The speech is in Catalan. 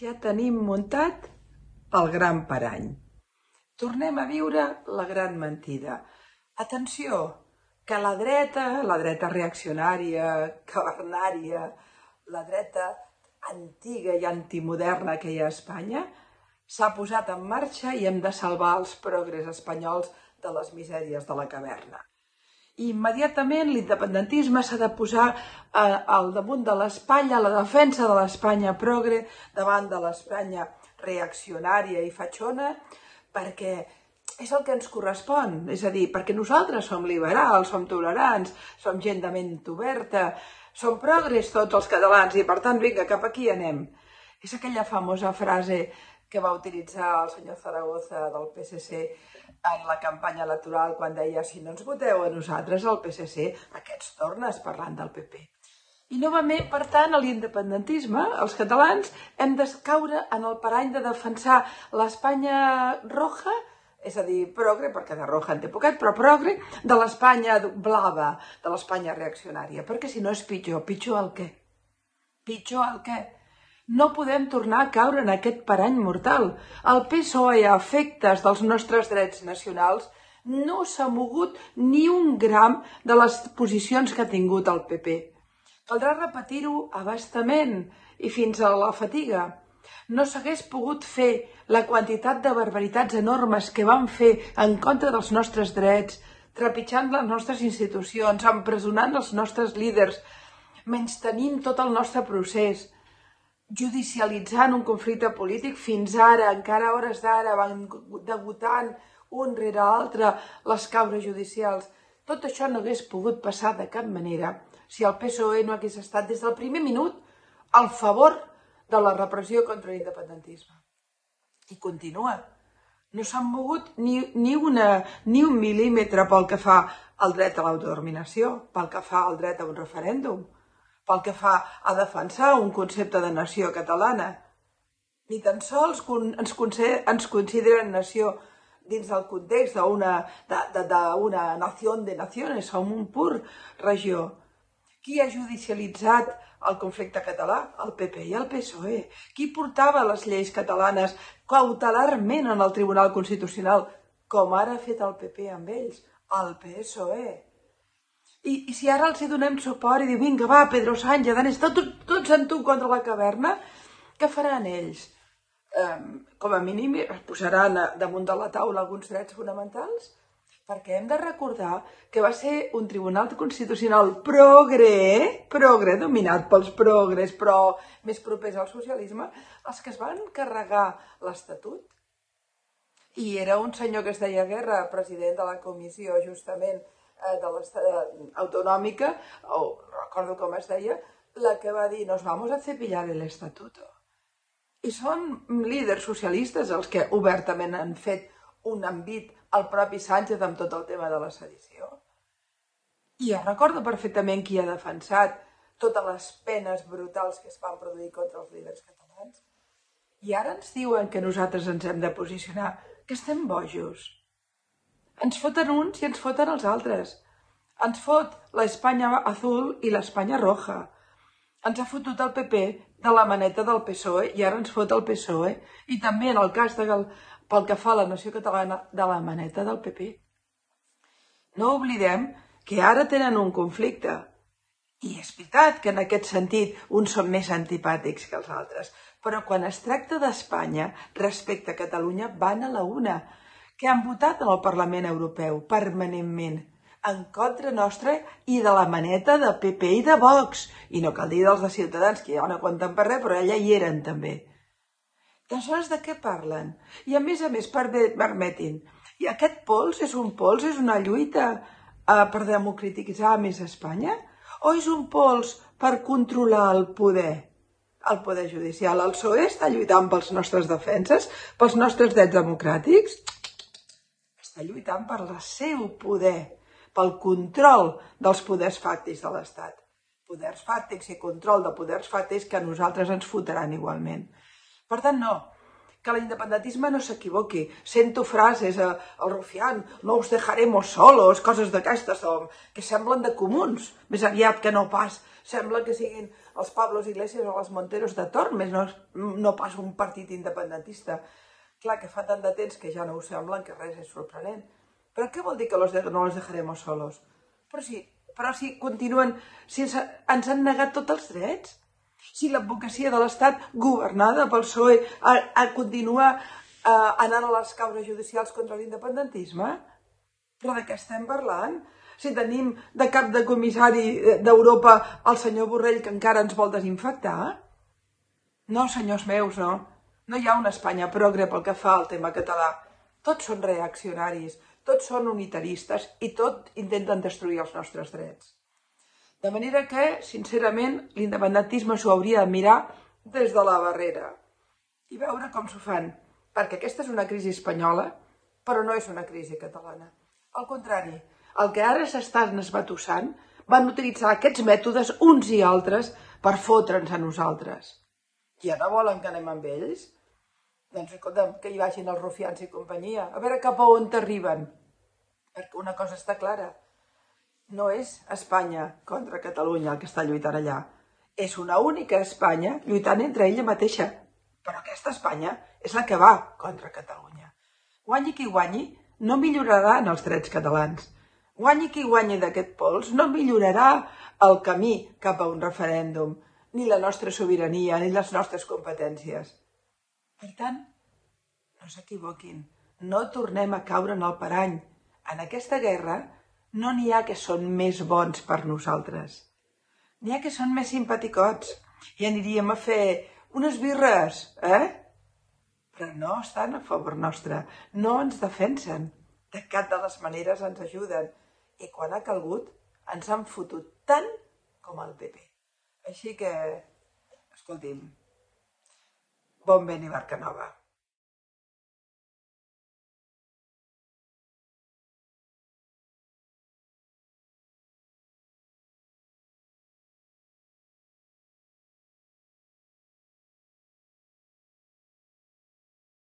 Ja tenim muntat el gran parany. Tornem a viure la gran mentida. Atenció, que la dreta, la dreta reaccionària, cavernària, la dreta antiga i antimoderna que hi ha a Espanya, s'ha posat en marxa i hem de salvar els progres espanyols de les misèries de la caverna. I immediatament l'independentisme s'ha de posar eh, al damunt de l'Espanya, la defensa de l'Espanya progre davant de l'Espanya reaccionària i fatxona, perquè és el que ens correspon, és a dir, perquè nosaltres som liberals, som tolerants, som gent de ment oberta, som progres tots els catalans i per tant, vinga, cap aquí anem. És aquella famosa frase que va utilitzar el senyor Zaragoza del PSC en la campanya electoral quan deia si no ens voteu a nosaltres, al PSC, aquests tornes parlant del PP. I novament, per tant, a l'independentisme, els catalans hem de caure en el parany de defensar l'Espanya roja, és a dir, progre, perquè de roja en té poquet, però progre, de l'Espanya blava, de l'Espanya reaccionària, perquè si no és pitjor. Pitjor el què? Pitjor el què? No podem tornar a caure en aquest parany mortal. El PSOE, a efectes dels nostres drets nacionals, no s'ha mogut ni un gram de les posicions que ha tingut el PP. Caldrà repetir-ho abastament i fins a la fatiga. No s'hagués pogut fer la quantitat de barbaritats enormes que van fer en contra dels nostres drets, trepitjant les nostres institucions, empresonant els nostres líders, menys tenim tot el nostre procés, judicialitzant un conflicte polític fins ara, encara a hores d'ara, van degotant un rere l'altre les causes judicials. Tot això no hagués pogut passar de cap manera si el PSOE no hagués estat des del primer minut al favor de la repressió contra l'independentisme. I continua. No s'han mogut ni, ni, una, ni un mil·límetre pel que fa al dret a l'autodeterminació, pel que fa al dret a un referèndum, pel que fa a defensar un concepte de nació catalana. Ni tan sols ens, ens consideren nació dins del context d'una nació de nacions, som un pur regió. Qui ha judicialitzat el conflicte català? El PP i el PSOE. Qui portava les lleis catalanes cautelarment en el Tribunal Constitucional, com ara ha fet el PP amb ells? El PSOE. I, I si ara els hi donem suport i diu, vinga, va, Pedro Sánchez, han estat tots, tots en tu contra la caverna, què faran ells? Um, com a mínim posaran damunt de la taula alguns drets fonamentals? Perquè hem de recordar que va ser un tribunal constitucional progre, progre, dominat pels progres, però més propers al socialisme, els que es van carregar l'Estatut. I era un senyor que es deia Guerra, president de la comissió, justament, eh, de l'estat eh, autonòmica, o recordo com es deia, la que va dir nos vamos a cepillar el estatuto. I són líders socialistes els que obertament han fet un envit al propi Sánchez amb tot el tema de la sedició. I ja recordo perfectament qui ha defensat totes les penes brutals que es van produir contra els líders catalans. I ara ens diuen que nosaltres ens hem de posicionar, que estem bojos. Ens foten uns i ens foten els altres. Ens fot l'Espanya azul i l'Espanya roja. Ens ha fotut el PP de la maneta del PSOE i ara ens fot el PSOE i també en el cas de, pel que fa a la nació catalana de la maneta del PP. No oblidem que ara tenen un conflicte. I és veritat que en aquest sentit uns són més antipàtics que els altres, però quan es tracta d'Espanya respecte a Catalunya van a la una que han votat en el Parlament Europeu permanentment en contra nostra i de la maneta de PP i de Vox. I no cal dir dels de Ciutadans, que ja no compten per res, però allà hi eren també. Aleshores, de què parlen? I a més a més, permetin, i aquest pols és un pols, és una lluita eh, per democratitzar més Espanya? O és un pols per controlar el poder? El poder judicial. El PSOE està lluitant pels nostres defenses, pels nostres drets democràtics? Està lluitant per el seu poder, pel control dels poders fàctics de l'Estat. Poders fàctics i control de poders fàctics que a nosaltres ens fotran igualment. Per tant, no. que l'independentisme no s'equivoqui. Sento frases, eh, el Rufián, no us dejaremos solos, coses d'aquestes, que semblen de comuns, més aviat que no pas. Sembla que siguin els Pablos Iglesias o els Monteros de Tormes, no, no pas un partit independentista. Clar, que fa tant de temps que ja no ho semblen, que res és sorprenent. Però què vol dir que los de, no los dejaremos solos? Però si, però si continuen, si ens, ens han negat tots els drets, si l'advocacia de l'Estat, governada pel PSOE, a, a continuar a, anant a les causes judicials contra l'independentisme? Però de què estem parlant? Si tenim de cap de comissari d'Europa el senyor Borrell que encara ens vol desinfectar? No, senyors meus, no. No hi ha una Espanya progre pel que fa al tema català. Tots són reaccionaris, tots són unitaristes i tot intenten destruir els nostres drets. De manera que, sincerament, l'independentisme s'ho hauria de mirar des de la barrera i veure com s'ho fan, perquè aquesta és una crisi espanyola, però no és una crisi catalana. Al contrari, el que ara s'estan esbatussant van utilitzar aquests mètodes uns i altres per fotre'ns a nosaltres. Ja no volen que anem amb ells? Doncs escolta'm, que hi vagin els rufians i companyia, a veure cap a on t'arriben. Perquè una cosa està clara, no és Espanya contra Catalunya el que està lluitant allà. És una única Espanya lluitant entre ella mateixa. Però aquesta Espanya és la que va contra Catalunya. Guanyi qui guanyi, no milloraran els drets catalans. Guanyi qui guanyi d'aquest pols, no millorarà el camí cap a un referèndum, ni la nostra sobirania, ni les nostres competències. Per tant, no s'equivoquin, no tornem a caure en el parany. En aquesta guerra no n'hi ha que són més bons per nosaltres. N'hi ha que són més simpaticots i aniríem a fer unes birres, eh? Però no estan a favor nostre, no ens defensen. De cap de les maneres ens ajuden. I quan ha calgut, ens han fotut tant com el PP. Així que, escolti'm, bon vent i barca nova.